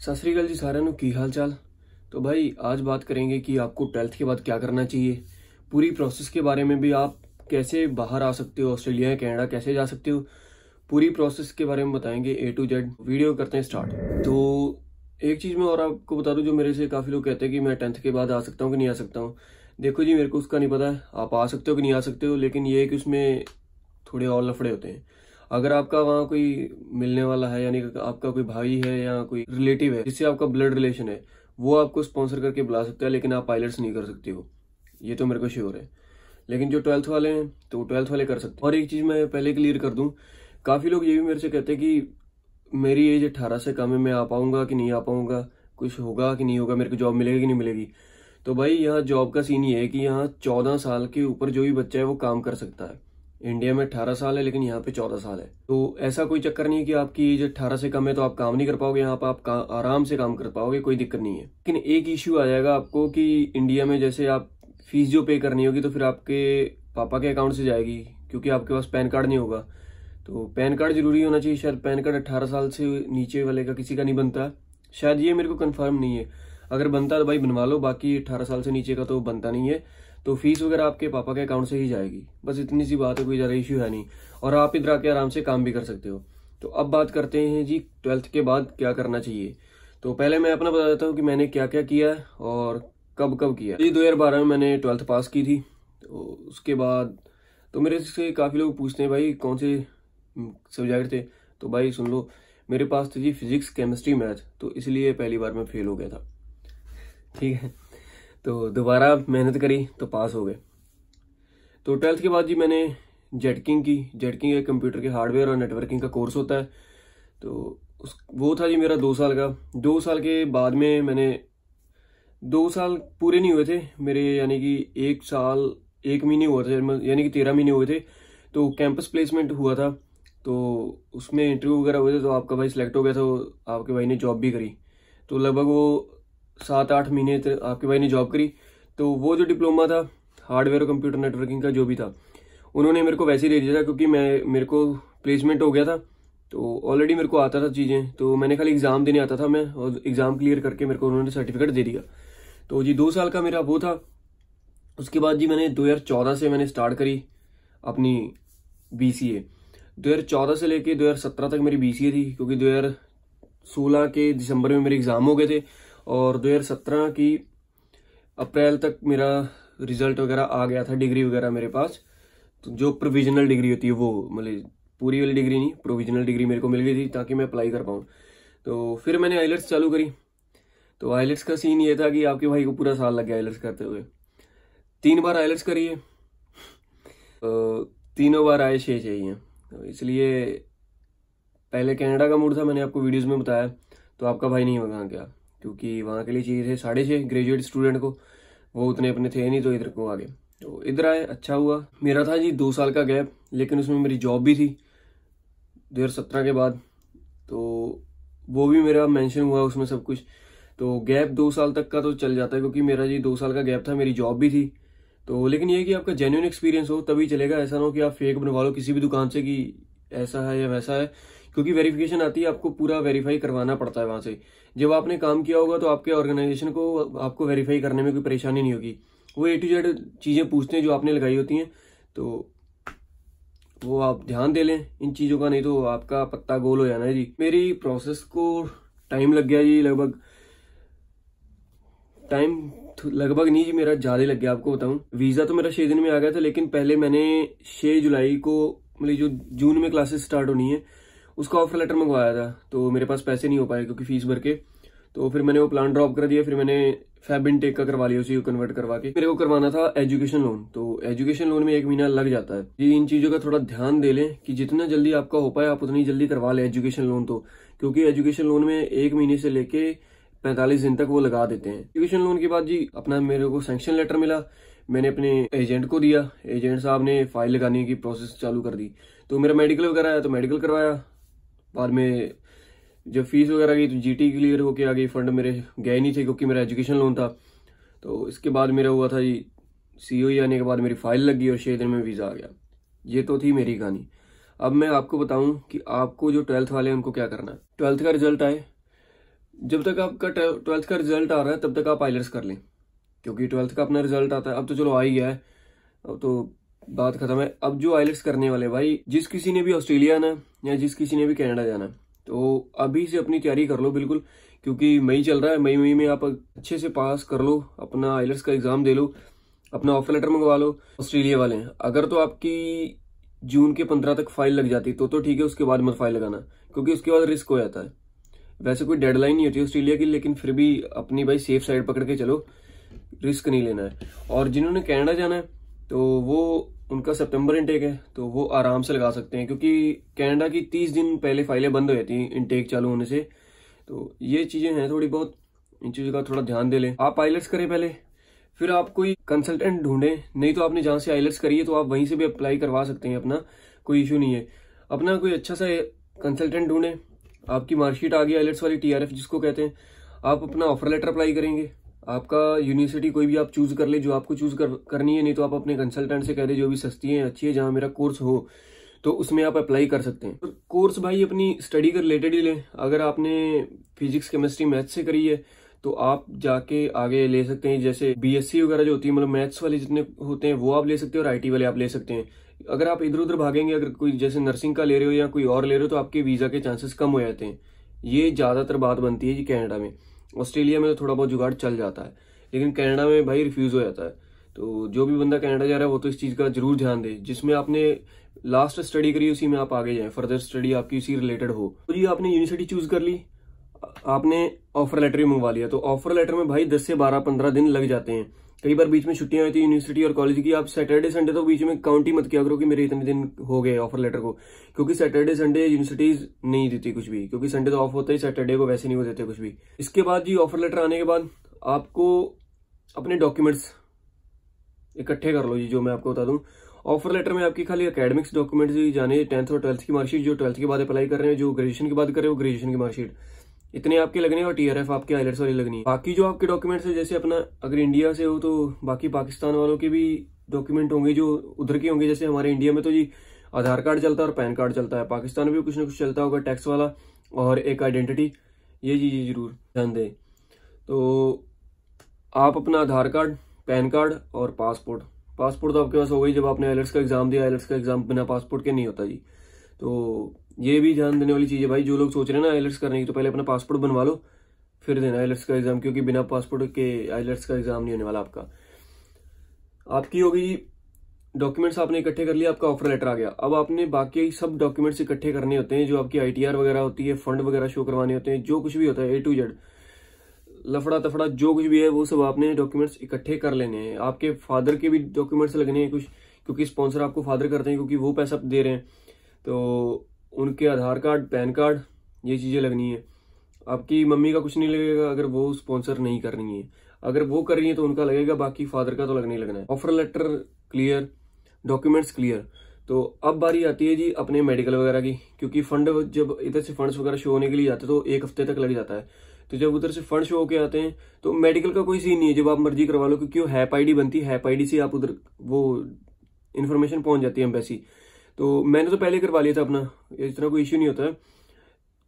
ਸਤਿ ਸ੍ਰੀ ਅਕਾਲ ਜੀ ਸਾਰਿਆਂ ਨੂੰ ਕੀ ਹਾਲ ਚਾਲ तो भाई आज बात करेंगे कि आपको ट्वेल्थ के बाद क्या करना चाहिए पूरी प्रोसेस के बारे में भी आप कैसे बाहर आ सकते हो ऑस्ट्रेलिया या कनाडा कैसे जा सकते हो पूरी प्रोसेस के बारे में बताएंगे ए टू जेड वीडियो करते हैं स्टार्ट तो एक चीज़ मैं और आपको बता दूं जो मेरे से काफ़ी लोग कहते हैं कि मैं टेंथ के बाद आ सकता हूँ कि नहीं आ सकता हूँ देखो जी मेरे को उसका नहीं पता है आप आ सकते हो कि नहीं आ सकते हो लेकिन ये है कि उसमें थोड़े और लफड़े होते हैं अगर आपका वहाँ कोई मिलने वाला है, यानी आपका कोई भाई है या कोई रिलेटिव है, जिससे आपका ब्लड रिलेशन है, वो आपको स्पॉन्सर करके बुला सकता है, लेकिन आप पायलट्स नहीं कर सकते हो। ये तो मेरे को श्योर है। लेकिन जो ट्वेल्थ वाले हैं तो ट्वेल्थ वाले कर सकते हैं। और एक चीज़ मैं पहले क्लियर कर दूँ, काफ़ी लोग ये भी मेरे से कहते हैं कि मेरी एज अट्ठारह से कम है, मैं आ पाऊँगा कि नहीं आ पाऊँगा, कुछ होगा कि नहीं होगा, मेरे को जॉब मिलेगी कि नहीं मिलेगी। तो भाई, यहाँ जॉब का सीन ये है कि यहाँ चौदह साल के ऊपर जो भी बच्चा है, वो काम कर सकता है। इंडिया में अठारह साल है, लेकिन यहाँ पे चौदह साल है। तो ऐसा कोई चक्कर नहीं है कि आपकी एज अट्ठारह से कम है तो आप काम नहीं कर पाओगे, यहाँ पर आप आराम से काम कर पाओगे, कोई दिक्कत नहीं है। लेकिन एक इश्यू आ जाएगा आपको कि इंडिया में जैसे आप फ़ीस जो पे करनी होगी तो फिर आपके पापा के अकाउंट से जाएगी, क्योंकि आपके पास पैन कार्ड नहीं होगा। तो पैन कार्ड ज़रूरी होना चाहिए, शायद पैन कार्ड अट्ठारह साल से नीचे वाले का किसी का नहीं बनता। शायद ये मेरे को कन्फर्म नहीं है। अगर बनता तो भाई बनवा लो, बाकी अट्ठारह साल से नीचे का तो बनता नहीं है। तो फ़ीस वगैरह आपके पापा के अकाउंट से ही जाएगी। बस इतनी सी बात है, कोई ज़्यादा इश्यू है नहीं। और आप इधर आके आराम से काम भी कर सकते हो। तो अब बात करते हैं जी ट्वेल्थ के बाद क्या करना चाहिए। तो पहले मैं अपना बता देता हूँ कि मैंने क्या क्या किया और कब कब किया जी, दो हज़ार बारह में मैंने ट्वेल्थ पास की थी। तो उसके बाद तो मेरे से काफ़ी लोग पूछते हैं, भाई, कौन से सब्जेक्ट थे? तो भाई, सुन लो, मेरे पास थे जी फिजिक्स केमिस्ट्री मैथ तो इसलिए पहली बार मैं फेल हो गया था। ठीक है? तो दोबारा मेहनत करी तो पास हो गए। तो ट्वेल्थ के बाद जी मैंने जेटकिंग की। जेटकिंग एक कंप्यूटर के हार्डवेयर और नेटवर्किंग का कोर्स होता है। तो उस, वो था जी मेरा दो साल का। दो साल के बाद में मैंने, दो साल पूरे नहीं हुए थे। मेरे यानी कि एक साल, एक महीने हुआ था, यानी कि तेरह महीने हुए थे। तो कैंपस प्लेसमेंट हुआ था। तो उसमें इंटरव्यू वगैरह हुए थे तो आपका भाई सिलेक्ट हो गया था आपके भाई ने जॉब भी करी। तो लगभग वो सात आठ महीने आपके भाई ने जॉब करी। तो वो जो डिप्लोमा था हार्डवेयर और कंप्यूटर नेटवर्किंग का जो भी था, उन्होंने मेरे को वैसे ही दे दिया था क्योंकि मैं, मेरे को प्लेसमेंट हो गया था। तो ऑलरेडी मेरे को आता था चीज़ें। तो मैंने खाली एग्ज़ाम देने आता था मैं और एग्ज़ाम क्लियर करके मेरे को उन्होंने सर्टिफिकेट दे दिया। तो जी, दो साल का मेरा वो था। उसके बाद जी मैंने 2014 से मैंने स्टार्ट करी अपनी बी सी ए दो हज़ार चौदह से लेके 2017 तक मेरी बी सी थी, क्योंकि 2016 के दिसंबर में मेरे एग्ज़ाम हो गए थे। और 2017 की अप्रैल तक मेरा रिज़ल्ट वगैरह आ गया था, डिग्री वगैरह मेरे पास। तो जो प्रोविजनल डिग्री होती है वो मतलब पूरी वाली डिग्री नहीं प्रोविजनल डिग्री मेरे को मिल गई थी ताकि मैं अप्लाई कर पाऊँ। तो फिर मैंने आईलेट्स चालू करी। तो आईलेट्स का सीन ये था कि आपके भाई को पूरा साल लग गया आईलेट्स करते हुए। तीन बार आईलेट्स करिए तीनों बार आए छः चाहिए तो इसलिए पहले कनाडा का मूड था, मैंने आपको वीडियोस में बताया। तो आपका भाई नहीं वहाँ गया। क्योंकि वहाँ के लिए चाहिए थे साढ़े छः ग्रेजुएट स्टूडेंट को। वो उतने अपने थे नहीं तो इधर को आ गए तो इधर आए अच्छा हुआ। मेरा था जी दो साल का गैप लेकिन उसमें मेरी जॉब भी थी दो हज़ार सत्रह के बाद। तो वो भी मेरा मेंशन हुआ उसमें सब कुछ। तो गैप दो साल तक का तो चल जाता है, क्योंकि मेरा जी दो साल का गैप था, मेरी जॉब भी थी। तो लेकिन ये कि आपका जेन्यून एक्सपीरियंस हो, तभी चलेगा। ऐसा ना हो कि आप फेक बनवा लो किसी भी दुकान से कि ऐसा है या वैसा है। क्योंकि वेरिफिकेशन आती है, आपको पूरा वेरीफाई करवाना पड़ता है वहाँ से। जब आपने काम किया होगा तो आपके ऑर्गेनाइजेशन को, आपको वेरीफाई करने में कोई परेशानी नहीं होगी। वो ए टू जेड चीज़ें पूछते हैं जो आपने लगाई होती हैं तो वो आप ध्यान दे लें इन चीज़ों का, नहीं तो आपका पत्ता गोल हो जाना है जी। मेरी प्रोसेस को टाइम लग गया जी लगभग। टाइम लगभग नहीं जी, मेरा ज़्यादा लग गया, आपको बताऊँ। वीज़ा तो मेरा छः दिन में आ गया था, लेकिन पहले मैंने छः जुलाई को मतलब जो जून में क्लासेस स्टार्ट होनी है उसका ऑफ़र लेटर मंगवाया था तो मेरे पास पैसे नहीं हो पाए क्योंकि फ़ीस भर के। तो फिर मैंने वो प्लान ड्रॉप कर दिया, फिर मैंने फैब इन टेक का करवा लिया, उसी को कन्वर्ट करवा के। मेरे को करवाना था एजुकेशन लोन तो एजुकेशन लोन में एक महीना लग जाता है। ये इन चीज़ों का थोड़ा ध्यान दे लें कि जितना जल्दी आपका हो पाए, आप उतनी जल्दी करवा लें एजुकेशन लोन तो। क्योंकि एजुकेशन लोन में एक महीने से लेके पैंतालीस दिन तक वो लगा देते हैं। एजुकेशन लोन के बाद जी अपना मेरे को सेंक्शन लेटर मिला। मैंने अपने एजेंट को दिया। एजेंट साहब ने फ़ाइल लगाने की प्रोसेस चालू कर दी। तो मेरा मेडिकल वगैरह आया तो मेडिकल करवाया। बाद में जब फ़ीस वगैरह गई तो जीटी क्लियर होके आ गई फंड मेरे गए नहीं थे क्योंकि मेरा एजुकेशन लोन था। तो इसके बाद मेरा हुआ था जी सी e आने के बाद मेरी फ़ाइल लग और छः दिन में वीज़ा आ गया। ये तो थी मेरी कहानी। अब मैं आपको बताऊँ कि आपको जो ट्वेल्थ वाले हैं, उनको क्या करना है। ट्वेल्थ का रिज़ल्ट आए। जब तक आपका ट्वेल्थ का रिज़ल्ट आ रहा है, तब तक आप आइलर्स कर लें। क्योंकि ट्वेल्थ का अपना रिज़ल्ट आता है। अब तो चलो आ ही गया है। अब तो बात खत्म है। अब जो आइलट्स करने वाले भाई, जिस किसी ने भी ऑस्ट्रेलिया आना या जिस किसी ने भी कनाडा जाना तो अभी से अपनी तैयारी कर लो बिल्कुल, क्योंकि मई चल रहा है, मई मई में आप अच्छे से पास कर लो, अपना आइलट्स का एग्ज़ाम दे लो, अपना ऑफ़र लेटर मंगवा लो, ऑस्ट्रेलिया वाले अगर तो आपकी जून के पंद्रह तक फ़ाइल लग जाती तो तो ठीक है, उसके बाद मत फ़ाइल लगाना, क्योंकि उसके बाद रिस्क हो जाता है। वैसे कोई डेडलाइन नहीं होती ऑस्ट्रेलिया की, लेकिन फिर भी अपनी भाई सेफ़ साइड पकड़ के चलो रिस्क नहीं लेना है। और जिन्होंने कनाडा जाना है तो वो उनका सितंबर इनटेक है तो वो आराम से लगा सकते हैं, क्योंकि कनाडा की तीस दिन पहले फाइलें बंद हो जाती हैं इनटेक चालू होने से। तो ये चीज़ें हैं थोड़ी बहुत, इन चीज़ों का थोड़ा ध्यान दे लें। आप आइलेट्स करें पहले, फिर आप कोई कंसल्टेंट ढूंढें, नहीं तो आपने जहाँ से आइलेट्स करी है तो आप वहीं से भी अप्लाई करवा सकते हैं, अपना कोई इशू नहीं है। अपना कोई अच्छा सा कंसल्टेंट ढूंढें, आपकी मार्कशीट आ गई आइलेट्स वाली टीआरएफ जिसको कहते हैं, आप अपना ऑफ़र लेटर अप्लाई करेंगे। आपका यूनिवर्सिटी कोई भी आप चूज़ कर ले जो आपको चूज़ कर, करनी है नहीं तो आप अपने कंसल्टेंट से कह दे जो भी सस्ती है अच्छी है जहाँ मेरा कोर्स हो तो उसमें आप अप्लाई कर सकते हैं। कोर्स भाई अपनी स्टडी के रिलेटेड ही लें। अगर आपने फिजिक्स केमिस्ट्री मैथ्स से करी है तो आप जाके आगे ले सकते हैं। जैसे बीएससी वगैरह जो होती है मतलब मैथ्स वाले जितने होते हैं वो आप ले सकते हैं और आईटी वाले आप ले सकते हैं। अगर आप इधर उधर भागेंगे अगर कोई जैसे नर्सिंग का ले रहे हो या कोई और ले रहे हो तो आपके वीज़ा के चांसेस कम हो जाते हैं। ये ज़्यादातर बात बनती है जी कैनेडा में। ऑस्ट्रेलिया में तो थोड़ा बहुत जुगाड़ चल जाता है, लेकिन कनाडा में भाई रिफ्यूज हो जाता है। तो जो भी बंदा कनाडा जा रहा है, वो तो इस चीज़ का ज़रूर ध्यान दे, जिसमें आपने लास्ट स्टडी करी, उसी में आप आगे जाए। फर्दर स्टडी आपकी उसी रिलेटेड हो। तो जी, आपने यूनिवर्सिटी चूज़ कर ली, आपने ऑफ़र लेटर भी मंगवा लिया। तो ऑफ़र लेटर में भाई दस से बारह, पंद्रह दिन लग जाते हैं। कई बार बीच में छुट्टियाँ होती है यूनिवर्सिटी और कॉलेज की, आप सैटरडे संडे तो बीच में काउंट ही मत किया करो कि मेरे इतने दिन हो गए ऑफ़र लेटर को। क्योंकि सैटरडे संडे यूनिवर्सिटीज नहीं देती कुछ भी। क्योंकि संडे तो ऑफ़ होता ही सैटरडे को वैसे नहीं हो देते कुछ भी। इसके बाद जी ऑफ़र लेटर आने के बाद आपको अपने डॉक्यूमेंट्स इकट्ठे कर लो जी, जो मैं आपको बता दूँ। ऑफ़र लेटर में आपकी खाली अकेडमिक्स डॉक्यूमेंट्स ही जाने टेंथ और ट्वेल्थ की मार्कशीट जो ट्वेल्थ के बाद अप्लाई कर रहे हैं, जो ग्रेजुएशन के बाद कर रहे ग्रेजुएशन की मार्कशीट इतने आपके लगने और टीआरएफ आपके आइलेट्स वाली लगनी। बाकी जो आपके डॉक्यूमेंट्स है, जैसे अपना, अगर इंडिया से हो तो बाकी पाकिस्तान वालों के भी डॉक्यूमेंट होंगे जो उधर के होंगे, जैसे हमारे इंडिया में तो जी आधार कार्ड चलता है और पैन कार्ड चलता है। पाकिस्तान में भी कुछ ना कुछ चलता होगा टैक्स वाला और एक आइडेंटिटी ये चीज़ ज़रूर ध्यान दें। तो आप अपना आधार कार्ड, पैन कार्ड और पासपोर्ट। पासपोर्ट तो आपके पास हो गई जब आपने आइलेट्स का एग्ज़ाम दिया। आइलेट्स का एग्ज़ाम बिना पासपोर्ट के नहीं होता जी। तो ये भी ध्यान देने वाली चीज़ है भाई, जो लोग सोच रहे हैं ना आइलेट्स करने की तो पहले अपना पासपोर्ट बनवा लो, फिर देना आइलेट्स का एग्ज़ाम क्योंकि बिना पासपोर्ट के आइलेट्स का एग्ज़ाम नहीं होने वाला आपका। आपकी होगी डॉक्यूमेंट्स आपने इकट्ठे कर लिया आपका ऑफ़र लेटर आ गया। अब आपने बाकी सब डॉक्यूमेंट्स इकट्ठे करने होते हैं, जो आपकी आईटीआर वगैरह होती है फंड वगैरह शो करवाने होते हैं, जो कुछ भी होता है ए टू जेड लफड़ा तफड़ा, जो कुछ भी है, वो सब आपने डॉक्यूमेंट्स इकट्ठे कर लेने हैं। आपके फादर के भी डॉक्यूमेंट्स लगने हैं कुछ, क्योंकि स्पॉन्सर आपको फादर करते हैं, क्योंकि वो पैसा दे रहे हैं। तो उनके आधार कार्ड, पैन कार्ड, ये चीज़ें लगनी है। आपकी मम्मी का कुछ नहीं लगेगा अगर वो स्पॉन्सर नहीं कर रही है। अगर वो कर रही है तो उनका लगेगा, बाकी फादर का तो लगने ही लगना है। Offer letter clear documents clear तो अब बारी आती है जी अपने मेडिकल वगैरह की, क्योंकि फंड जब इधर से फंड्स वगैरह शो होने के लिए जाते तो एक हफ़्ते तक लग जाता है। तो जब उधर से फंड शो होके आते हैं तो मेडिकल का कोई सीन नहीं है। जब आप मर्ज़ी करवा लो, क्योंकि वो हैप आईडी बनती है। हैप आईडी से आप उधर वो इन्फॉर्मेशन पहुँच जाती है एम्बेसी तो मैंने तो पहले करवा लिया था अपना। इतना कोई इश्यू नहीं होता।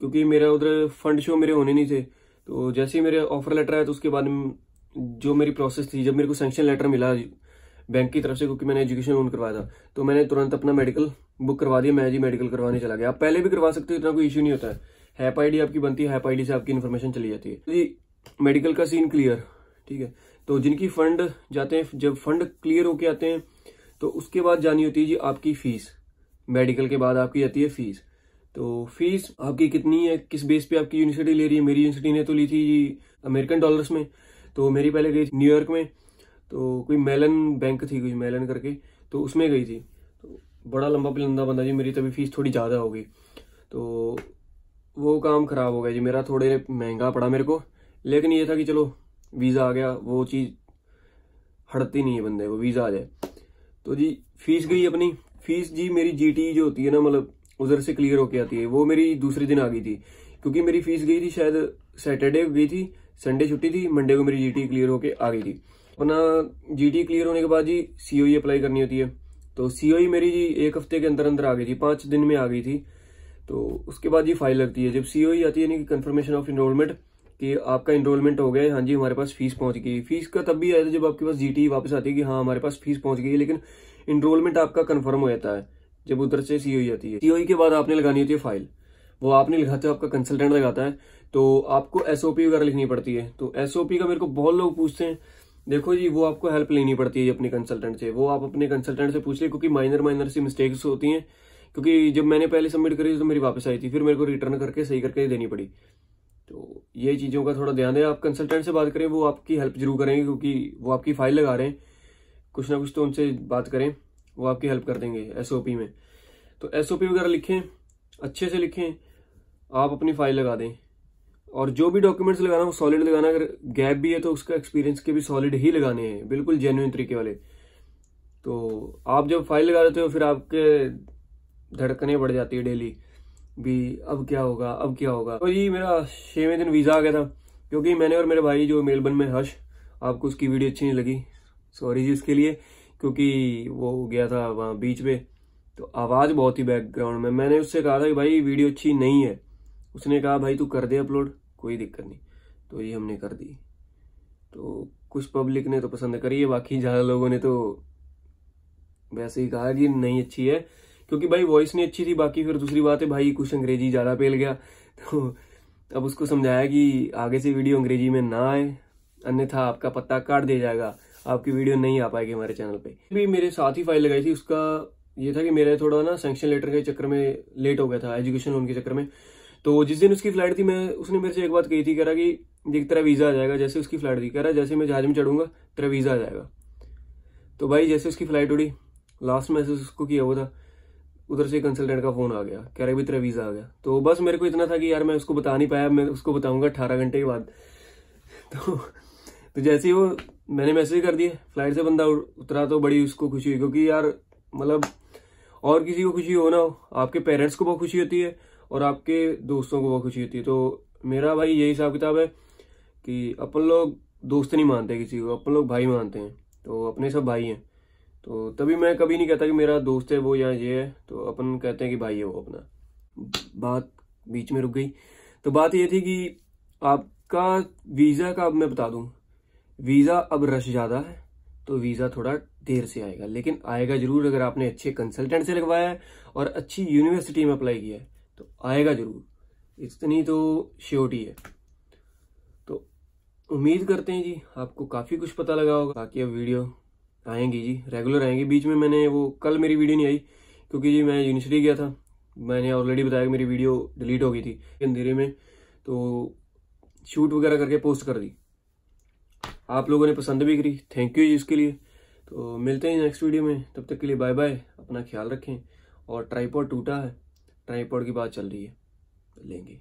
क्योंकि मेरा उधर फंड शो मेरे होने नहीं थे। तो जैसे ही मेरे ऑफ़र लेटर आया तो उसके बाद जो मेरी प्रोसेस थी, जब मेरे को सेंक्शन लेटर मिला बैंक की तरफ़ से, क्योंकि मैंने एजुकेशन लोन करवाया था तो मैंने तुरंत अपना मेडिकल बुक करवा दिया। मैं जी मेडिकल करवाने चला गया। आप पहले भी करवा सकते हो, इतना कोई इश्यू नहीं होता। है हैप आईडी आपकी बनती है हैप आईडी से आपकी इन्फॉर्मेशन चली जाती है। जी मेडिकल का सीन क्लियर ठीक है। तो जिनकी फंड जाते हैं, जब फंड क्लियर होके आते हैं तो उसके बाद जानी होती है जी आपकी फ़ीस मेडिकल के बाद आपकी आती है फ़ीस तो फ़ीस आपकी कितनी है? किस बेस पे आपकी यूनिवर्सिटी ले रही है? मेरी यूनिवर्सिटी ने तो ली थी अमेरिकन डॉलर्स में। तो मेरी पहले गई न्यूयॉर्क में। तो कोई मेलन बैंक थी कोई मेलन करके। तो उसमें गई थी। तो बड़ा लंबा पिलंदा बंदा जी, मेरी तभी फ़ीस थोड़ी ज़्यादा हो गई तो वो काम खराब हो गया जी। मेरा थोड़े महँगा पड़ा मेरे को। लेकिन ये था कि चलो वीज़ा आ गया। वो चीज़ हटती नहीं है बंदे को वीज़ा आ जाए। तो जी फ़ीस गई अपनी। फ़ीस जी मेरी जीटी जो होती है ना मतलब उधर से क्लियर होके आती है, वो मेरी दूसरे दिन आ गई थी। क्योंकि मेरी फ़ीस गई थी शायद सैटरडे गई थी संडे छुट्टी थी मंडे को मेरी जीटी क्लियर होके आ गई थी। अपना जीटी क्लियर होने के बाद जी सीओई अप्लाई करनी होती है। तो सीओई मेरी जी एक हफ़्ते के अंदर अंदर आ गई थी, पाँच दिन में आ गई थी। तो उसके बाद जी फ़ाइल लगती है। जब सीओई आती है, यानी कि कंफर्मेशन ऑफ़ इनरोलमेंट कि आपका इनरोलमेंट हो गया हाँ जी, हमारे पास फ़ीस पहुँच गई। फ़ीस का तब भी आया था जब आपके पास जीटी वापस आती है कि हाँ हमारे पास फ़ीस पहुँच गई है, लेकिन इनरोलमेंट आपका कन्फर्म हो जाता है, जब उधर से सीओई आती है। सीओई के बाद आपने लगानी होती है फ़ाइल वो आपने लिखाते हो आपका कंसल्टेंट लगाता है तो आपको एसओपी वगैरह लिखनी पड़ती है। तो एसओपी का मेरे को बहुत लोग पूछते हैं, देखो जी, वो आपको हेल्प लेनी पड़ती है अपने कंसल्टेंट से। वो आप अपने कंसल्टेंट से पूछ ले, क्योंकि माइनर माइनर सी मिस्टेक्स होती हैं, क्योंकि जब मैंने पहले सबमिट करी तो मेरी वापस आई थी, फिर मेरे को रिटर्न करके सही करके देनी पड़ी। तो ये चीज़ों का थोड़ा ध्यान दें आप कंसल्टेंट से बात करें, वो आपकी हेल्प ज़रूर करेंगे क्योंकि वो आपकी फ़ाइल लगा रहे हैं। कुछ ना कुछ तो उनसे बात करें, वो आपकी हेल्प कर देंगे एसओपी में। तो एसओपी वगैरह लिखें, अच्छे से लिखें, आप अपनी फ़ाइल लगा दें। और जो भी डॉक्यूमेंट्स लगाना, वो सॉलिड लगाना। अगर गैप भी है तो उसका एक्सपीरियंस के भी सॉलिड ही लगाने हैं, बिल्कुल जेन्युइन तरीके वाले। तो आप जब फ़ाइल लगा देते हो, फिर आपके धड़कने बढ़ जाती है डेली भी अब क्या होगा, अब क्या होगा। तो जी मेरा छवें दिन वीज़ा आ गया था, क्योंकि मैंने और मेरे भाई जो मेलबर्न में हर्ष, आपको उसकी वीडियो अच्छी नहीं लगी। सॉरी जी उसके लिए, क्योंकि वो गया था वहाँ बीच पे। तो आवाज़ बहुत ही बैकग्राउंड में। मैंने उससे कहा था कि भाई, वीडियो अच्छी नहीं है। उसने कहा, भाई, तू कर दे अपलोड कोई दिक्कत नहीं। तो ये हमने कर दी। तो कुछ पब्लिक ने तो पसंद करी है, बाकी ज़्यादा लोगों ने तो वैसे ही कहा कि नहीं अच्छी है। क्योंकि भाई वॉइस नहीं अच्छी थी, बाकी फिर दूसरी बात है, भाई कुछ अंग्रेज़ी ज़्यादा पेल गया। तो अब उसको समझाया कि आगे से वीडियो अंग्रेज़ी में ना आए, अन्यथा आपका पत्ता काट दिया जाएगा। आपकी वीडियो नहीं आ पाएगी हमारे चैनल पे। भी मेरे साथ ही फ़ाइल लगाई थी, उसका ये था कि मेरे थोड़ा ना सेंक्शन लेटर के चक्कर में लेट हो गया था एजुकेशन लोन के चक्कर में। तो जिस दिन उसकी फ़्लाइट थी, मैं, उसने मेरे से एक बात कही थी, कह रहा कि देख तेरा वीज़ा आ जाएगा, जैसे उसकी फ़्लाइट थी। कह रहा, जैसे मैं जहाज़ में चढ़ूँगा, तेरा वीज़ा आ जाएगा। तो भाई जैसे उसकी फ़्लाइट उड़ी लास्ट मैसेज उसको किया हुआ था उधर से कंसल्टेंट का फ़ोन आ गया, कह रहे भी तेरा वीज़ा आ गया। तो बस मेरे को इतना था कि यार मैं उसको बता नहीं पाया, मैं उसको बताऊँगा अठारह घंटे के बाद। तो तो जैसे ही वो, मैंने मैसेज कर दिया फ़्लाइट से बंदा उतरा तो बड़ी उसको खुशी हुई, क्योंकि यार मतलब और किसी को खुशी हो ना हो, आपके पेरेंट्स को बहुत खुशी होती है और आपके दोस्तों को बहुत खुशी होती है। तो मेरा भाई यही हिसाब किताब है कि अपन लोग दोस्त नहीं मानते किसी को, अपन लोग भाई मानते हैं। तो अपने सब भाई हैं। तो तभी मैं कभी नहीं कहता कि मेरा दोस्त है वो या ये है तो अपन कहते हैं कि भाई है वो अपना। बात बीच में रुक गई। तो बात ये थी कि आपका वीज़ा का अब मैं बता दूँ। वीज़ा अब रश ज़्यादा है तो वीज़ा थोड़ा देर से आएगा, लेकिन आएगा ज़रूर अगर आपने अच्छे कंसल्टेंट से लगवाया है और अच्छी यूनिवर्सिटी में अप्लाई किया है तो आएगा ज़रूर। इतनी तो श्योरिटी है। तो उम्मीद करते हैं जी, आपको काफ़ी कुछ पता लगा होगा। बाकी अब वीडियो आएँगी जी रेगुलर आएँगी। बीच में मैंने वो, कल मेरी वीडियो नहीं आई, क्योंकि जी मैं यूनिवर्सिटी गया था। मैंने ऑलरेडी बताया कि मेरी वीडियो डिलीट हो गई थी अंधेरे में तो शूट वगैरह करके पोस्ट कर दी। आप लोगों ने पसंद भी करी। थैंक यू जी इसके लिए। तो मिलते हैं नेक्स्ट वीडियो में। तब तक के लिए बाय बाय अपना ख्याल रखें। और ट्राईपॉड टूटा है। ट्राईपॉड की बात चल रही है। लेंगे।